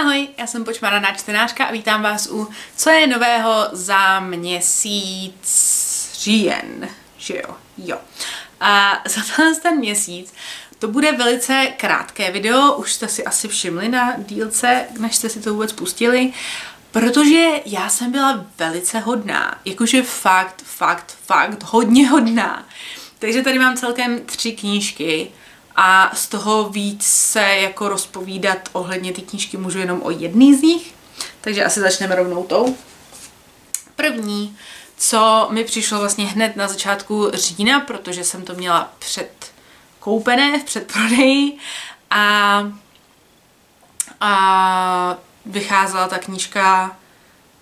Ahoj, já jsem počmaraná čtenářka a vítám vás u Co je nového za měsíc říjen, že jo? Jo. A za ten měsíc to bude velice krátké video, už jste si asi všimli na dílce, než jste si to vůbec pustili, protože já jsem byla velice hodná, jakože fakt, fakt, fakt hodně hodná. Takže tady mám celkem tři knížky, a z toho víc se jako rozpovídat ohledně ty knížky můžu jenom o jedný z nich, takže asi začneme rovnou tou. První, co mi přišlo vlastně hned na začátku října, protože jsem to měla před koupené v předprodeji a, a vycházela ta knížka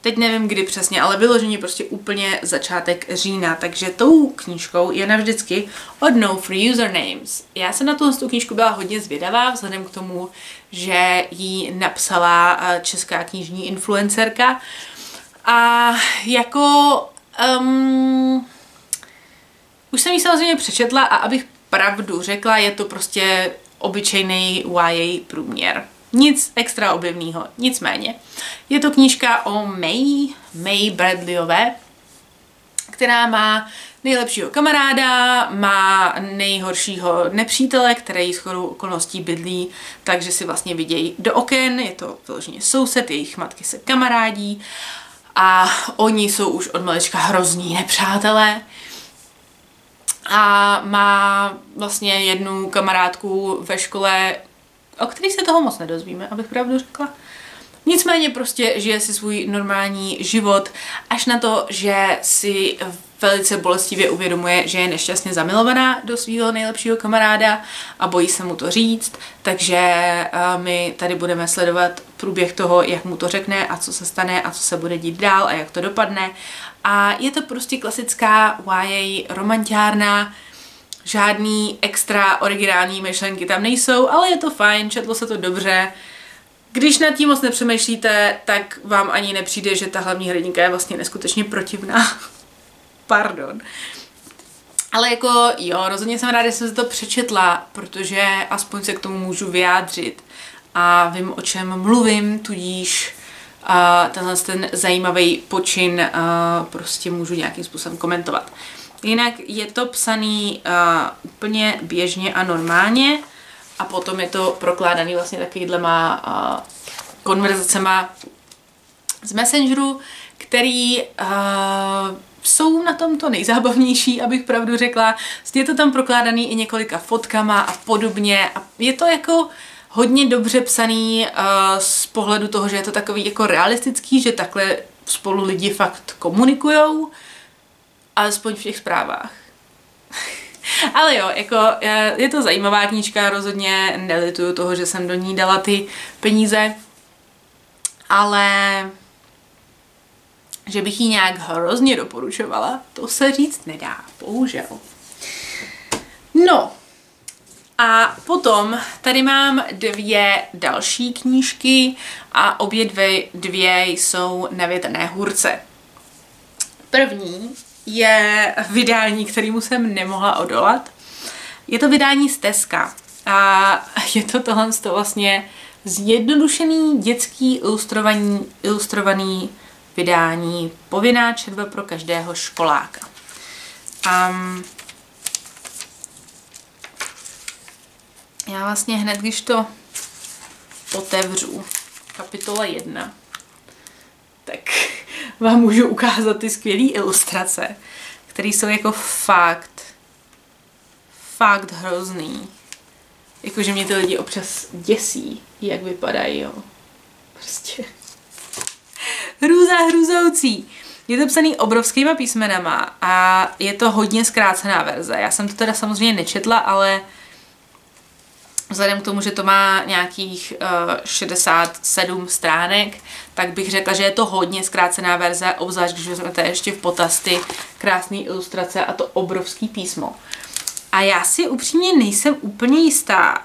teď nevím kdy přesně, ale vyloženě prostě úplně začátek října, takže tou knížkou je navždycky od No Free Usernames. Já jsem na tu knížku byla hodně zvědavá, vzhledem k tomu, že ji napsala eh, česká knižní influencerka a jako um, už jsem ji samozřejmě přečetla a abych pravdu řekla, je to prostě obyčejný YA průměr. Nic extra objevného. Nicméně, je to knížka o May, May Bradleyové, která má nejlepšího kamaráda, má nejhoršího nepřítele, který s chodou okolností bydlí, takže si vlastně vidějí do oken, je to vyloženě soused, jejich matky se kamarádí a oni jsou už od malička hrozní nepřátelé. A má vlastně jednu kamarádku ve škole, o který se toho moc nedozvíme, abych pravdu řekla. Nicméně prostě žije si svůj normální život až na to, že si velice bolestivě uvědomuje, že je nešťastně zamilovaná do svého nejlepšího kamaráda a bojí se mu to říct, takže eh, my tady budeme sledovat průběh toho, jak mu to řekne a co se stane a co se bude dít dál a jak to dopadne. A je to prostě klasická YA romantiárna, žádný extra originální myšlenky tam nejsou, ale je to fajn, četlo se to dobře. Když nad tím moc nepřemýšlíte, tak vám ani nepřijde, že ta hlavní hrdinka je vlastně neskutečně protivná. Pardon. Ale jako jo, rozhodně jsem ráda, že jsem si to přečetla, protože aspoň se k tomu můžu vyjádřit a vím, o čem mluvím, tudíž uh, tenhle ten zajímavý počin uh, prostě můžu nějakým způsobem komentovat. Jinak je to psaný uh, úplně běžně a normálně a potom je to prokládaný vlastně takovýhlema uh, konverzacema z Messengeru, který uh, jsou na tom to nejzábavnější, abych pravdu řekla. Je to tam prokládaný i několika fotkama a podobně a je to jako hodně dobře psaný uh, z pohledu toho, že je to takový jako realistický, že takhle spolu lidi fakt komunikujou alespoň v těch zprávách. Ale jo, jako je to zajímavá knížka, rozhodně nelituju toho, že jsem do ní dala ty peníze, ale že bych ji nějak hrozně doporučovala, to se říct nedá, bohužel. No, a potom tady mám dvě další knížky a obě dvě, dvě jsou na větrné hůrce. První je vydání, kterýmu jsem nemohla odolat. Je to vydání z Teska a je to tohle to vlastně zjednodušený dětský ilustrovaný, ilustrovaný vydání povinná četba pro každého školáka. Um, já vlastně hned, když to otevřu, kapitola 1, tak vám můžu ukázat ty skvělé ilustrace, které jsou jako fakt, fakt hrozný. Jakože mě ty lidi občas děsí, jak vypadají, jo. Prostě. Hrůza hrůzoucí. Je to psaný obrovskýma písmenama a je to hodně zkrácená verze. Já jsem to teda samozřejmě nečetla, ale Vzhledem k tomu, že to má nějakých uh, eh, 67 stránek, tak bych řekla, že je to hodně zkrácená verze, obzvlášť když vezmete ještě v potaz ty krásné ilustrace a to obrovský písmo. A já si upřímně nejsem úplně jistá,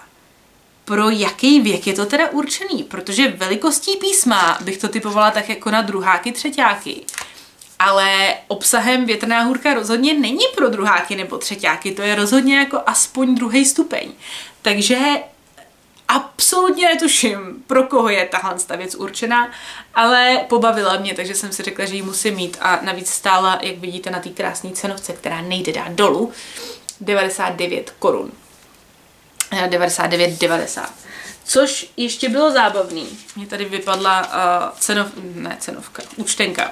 pro jaký věk je to teda určený, protože velikostí písma bych to typovala tak jako na druháky, třetíáky. Ale obsahem větrná hůrka rozhodně není pro druháky nebo třetíáky, to je rozhodně jako aspoň druhý stupeň. Takže absolutně netuším, pro koho je tahle ta věc určená, ale pobavila mě, takže jsem si řekla, že ji musím mít a navíc stála, jak vidíte na té krásné cenovce, která nejde dát dolů, 99 korun. 99,90. Což ještě bylo zábavný. Mně tady vypadla uh, cenov, ne cenovka, účtenka.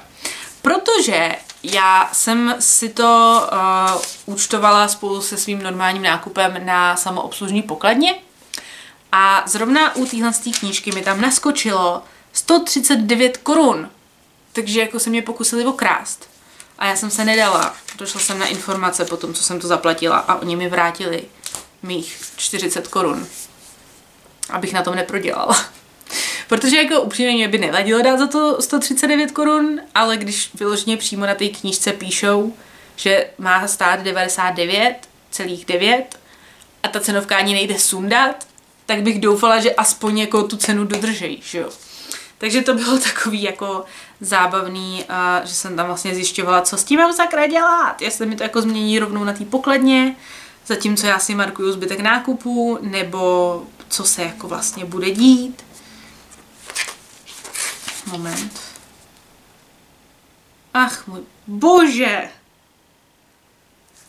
Protože já jsem si to uh, účtovala spolu se svým normálním nákupem na samoobslužní pokladně a zrovna u téhle knížky mi tam naskočilo 139 korun. Takže jako se mě pokusili okrást. A já jsem se nedala. Došla jsem na informace po tom, co jsem to zaplatila a oni mi vrátili mých 40 korun. Abych na tom neprodělala. Protože jako upřímně mě by nevadilo dát za to 139 korun, ale když vyloženě přímo na té knížce píšou, že má stát 99,9 a ta cenovka ani nejde sundat, tak bych doufala, že aspoň jako tu cenu dodržejí, že jo. Takže to bylo takový jako zábavný, že jsem tam vlastně zjišťovala, co s tím mám sakra dělat, jestli mi to jako změní rovnou na té pokladně, zatímco já si markuju zbytek nákupů, nebo co se jako vlastně bude dít. Moment. Ach můj bože!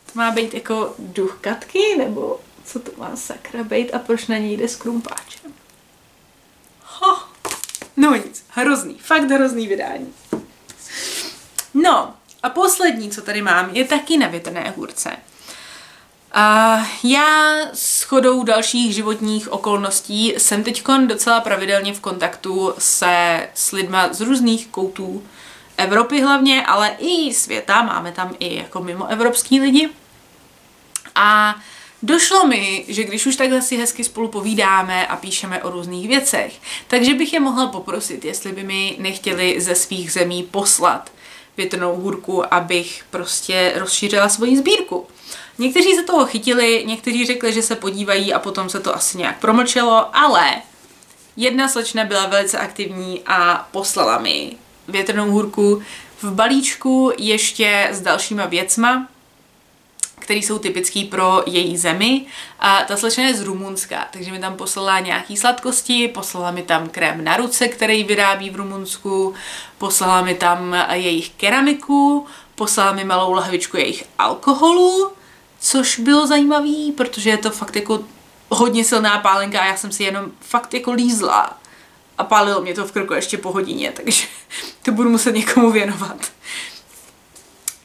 To má být jako duch katky, nebo co to má sakra být a proč na něj jde s krumpáčem? Ha! No nic, hrozný, fakt hrozný vydání. No, a poslední, co tady mám, je taky na větrné hůrce. A já s chodou dalších životních okolností jsem teď docela pravidelně v kontaktu se s lidma z různých koutů Evropy hlavně, ale i světa, máme tam i jako mimo evropský lidi. A Došlo mi, že když už takhle si hezky spolu povídáme a píšeme o různých věcech, takže bych je mohla poprosit, jestli by mi nechtěli ze svých zemí poslat větrnou hůrku, abych prostě rozšířila svoji sbírku. Někteří se toho chytili, někteří řekli, že se podívají a potom se to asi nějak promlčelo, ale jedna slečna byla velice aktivní a poslala mi větrnou hůrku v balíčku ještě s dalšíma věcma, které jsou typické pro její zemi. A ta slečna je z Rumunska, takže mi tam poslala nějaký sladkosti, poslala mi tam krém na ruce, který vyrábí v Rumunsku, poslala mi tam jejich keramiku, poslala mi malou lahvičku jejich alkoholu, což bylo zajímavý, protože je to fakt jako hodně silná pálenka a já jsem si jenom fakt jako lízla a pálilo mě to v krku ještě po hodině, takže to budu muset někomu věnovat.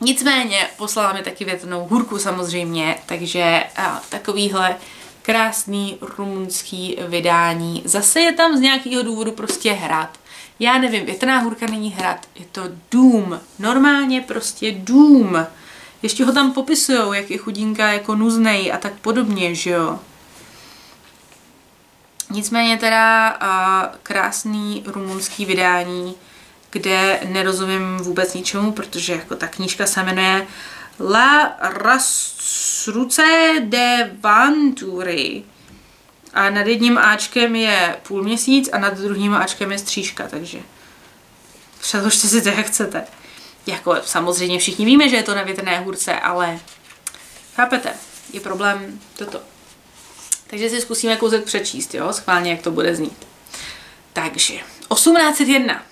Nicméně poslala mi taky větrnou hůrku samozřejmě, takže a, takovýhle krásný rumunský vydání. Zase je tam z nějakého důvodu prostě hrad. Já nevím, větrná hůrka není hrad, je to dům. Normálně prostě dům. Ještě ho tam popisujou, jak je chudinka jako nuznej a tak podobně, že jo. Nicméně teda a, krásný rumunský vydání, kde nerozumím vůbec ničemu, protože jako ta knížka se jmenuje La Rastruce de Vanturi. A nad jedním Ačkem je půl měsíc a nad druhým Ačkem je střížka, takže přeložte si to, jak chcete. Jako samozřejmě všichni víme, že je to na větrné hůrce, ale chápete, je problém toto. Takže si zkusíme kouzek přečíst, jo, schválně, jak to bude znít. Takže, 1801.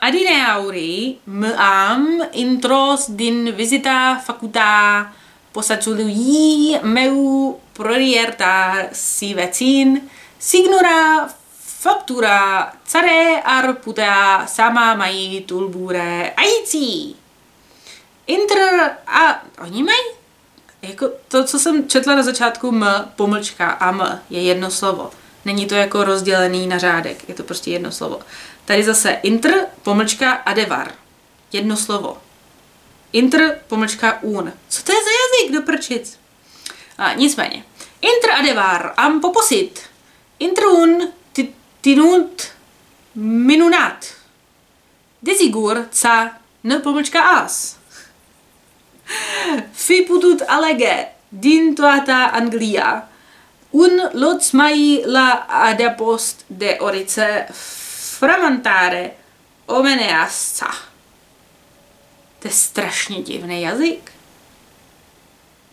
Adineauri am intros din visita faculta posacului meu prorierta si vecin signora factura care ar putea sama mai tulbure aici. Intr a... Oni mají? Jako to, co jsem četla na začátku m, pomlčka a m je jedno slovo. Není to jako rozdělený na řádek, je to prostě jedno slovo. Tady zase intr, pomlčka adevar. Jedno slovo. Intr, pomlčka un. Co to je za jazyk, do prčic? A, nicméně. Intr adevar am poposit. Intrun tinunt minunat. Desigur ca n pomlčka as. Fi putut alege din toata Anglia. Un loc mai la adepost de orice Framantare omeneasca. To je strašně divný jazyk.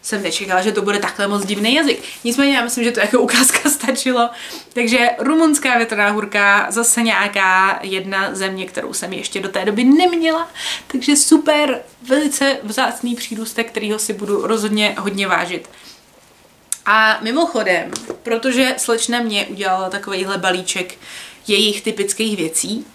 Jsem nečekala, že to bude takhle moc divný jazyk. Nicméně já myslím, že to jako ukázka stačilo. Takže rumunská větrná hůrka, zase nějaká jedna země, kterou jsem ještě do té doby neměla. Takže super, velice vzácný přírůstek, kterýho si budu rozhodně hodně vážit. A mimochodem, protože slečna mě udělala takovýhle balíček jejich typických věcí,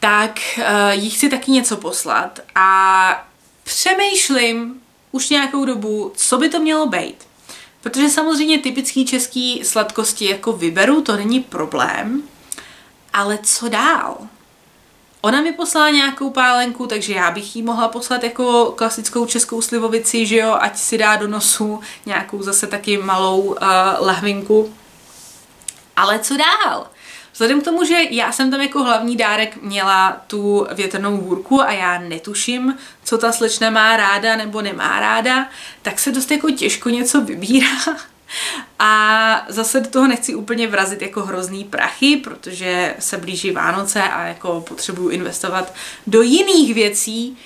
tak uh, jí chci taky něco poslat a přemýšlím už nějakou dobu, co by to mělo být. Protože samozřejmě typický český sladkosti jako vyberu, to není problém, ale co dál? Ona mi poslala nějakou pálenku, takže já bych jí mohla poslat jako klasickou českou slivovici, že jo, ať si dá do nosu nějakou zase taky malou uh, lahvinku. Ale co dál? Vzhledem k tomu, že já jsem tam jako hlavní dárek měla tu větrnou hůrku a já netuším, co ta slečna má ráda nebo nemá ráda, tak se dost jako těžko něco vybírá. A zase do toho nechci úplně vrazit jako hrozný prachy, protože se blíží Vánoce a jako potřebuju investovat do jiných věcí,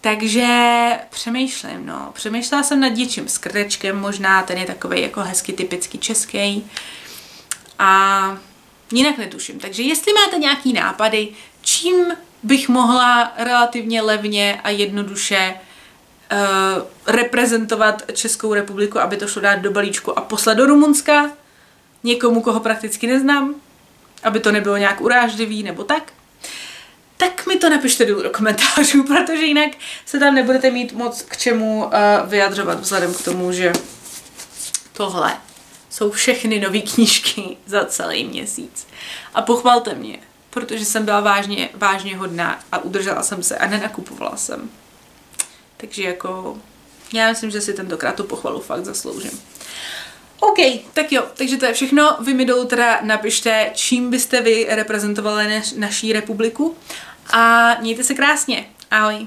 takže přemýšlím, no. Přemýšlela jsem nad něčím s krtečkem možná, ten je takový jako hezky typicky český. A jinak netuším. Takže jestli máte nějaký nápady, čím bych mohla relativně levně a jednoduše uh, reprezentovat Českou republiku, aby to šlo dát do balíčku a poslat do Rumunska někomu, koho prakticky neznám, aby to nebylo nějak urážlivý nebo tak, tak mi to napište do komentářů, protože jinak se tam nebudete mít moc k čemu uh, vyjadřovat vzhledem k tomu, že tohle jsou všechny nové knížky za celý měsíc. A pochvalte mě, protože jsem byla vážně, vážně hodná a udržela jsem se a nenakupovala jsem. Takže jako, já myslím, že si tentokrát tu pochvalu fakt zasloužím. OK, tak jo, takže to je všechno. Vy mi dolů teda napište, čím byste vy reprezentovali naš, naší republiku a mějte se krásně. Ahoj.